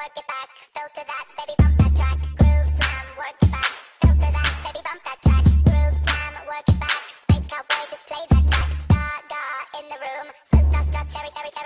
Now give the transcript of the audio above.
work it back. Filter that, baby, bump that track. Groove slam, work it back. Filter that, baby, bump that track. Groove slam, work it back. Space cowboy, just play that track. da da in the room. Starstruck, cherry, cherry, cherry.